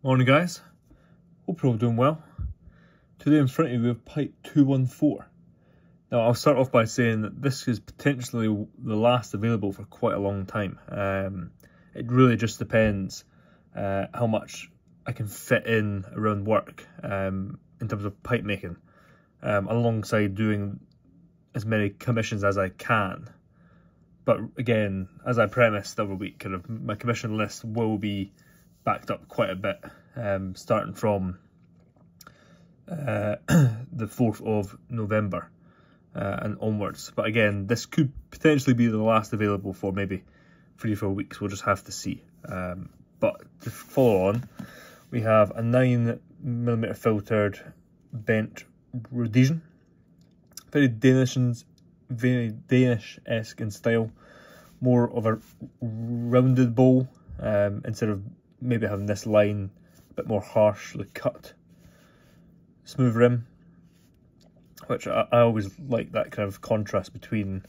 Morning guys, hope you're all doing well. Today in front of you we have pipe 214. Now I'll start off by saying that this is potentially the last available for quite a long time. Um, it really just depends uh, how much I can fit in around work um, in terms of pipe making, um, alongside doing as many commissions as I can. But again, as I premised every week, kind of my commission list will be backed up quite a bit, um, starting from uh, the 4th of November uh, and onwards. But again, this could potentially be the last available for maybe three or four weeks. We'll just have to see. Um, but to follow on, we have a 9mm filtered bent Rhodesian. Very Danish, very Danish-esque in style. More of a rounded bowl um, instead of maybe having this line a bit more harshly cut. Smooth rim, which I, I always like that kind of contrast between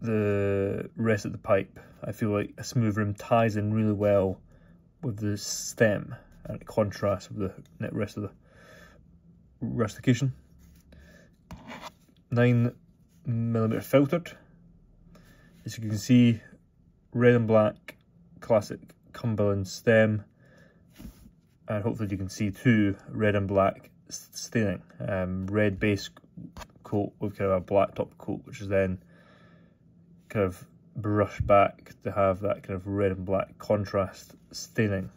the rest of the pipe. I feel like a smooth rim ties in really well with the stem and it contrasts with the rest of the rustication. 9 millimeter filtered. As you can see, red and black classic Cumberland stem and hopefully you can see two red and black staining. Um, red base coat with kind of a black top coat which is then kind of brushed back to have that kind of red and black contrast staining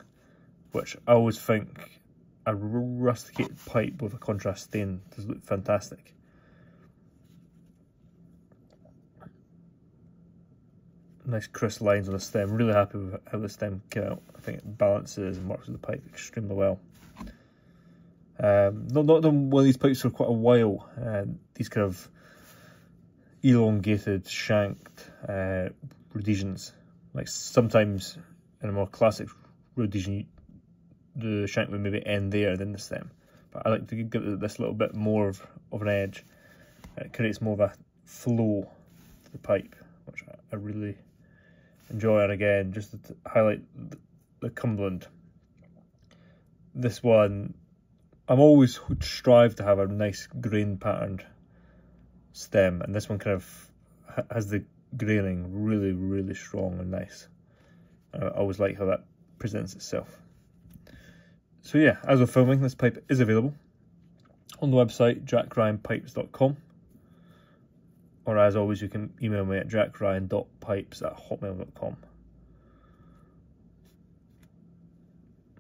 which I always think a rusticated pipe with a contrast stain does look fantastic. Nice crisp lines on the stem. Really happy with how the stem came out. I think it balances and works with the pipe extremely well. Um, not, not done one of these pipes for quite a while. Uh, these kind of elongated, shanked uh, Rhodesians. Like sometimes in a more classic Rhodesian, the shank would maybe end there than the stem. But I like to give this little bit more of, of an edge. It creates more of a flow to the pipe, which I really enjoy it again, just to highlight the Cumberland. This one, I'm always strive to have a nice grain patterned stem, and this one kind of has the graining really, really strong and nice. I always like how that presents itself. So yeah, as we're filming, this pipe is available on the website jackryanpipes.com or as always, you can email me at jackryan.pipes at hotmail.com.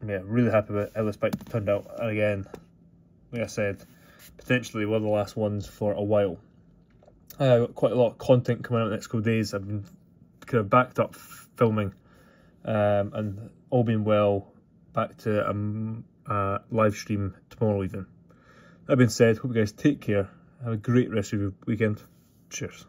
Yeah, really happy with how this pipe turned out. And again, like I said, potentially one of the last ones for a while. I got quite a lot of content coming out in the next couple of days. I've been kind of backed up filming um, and all being well, back to um, a live stream tomorrow even. That being said, hope you guys take care. Have a great rest of your weekend. Cheers.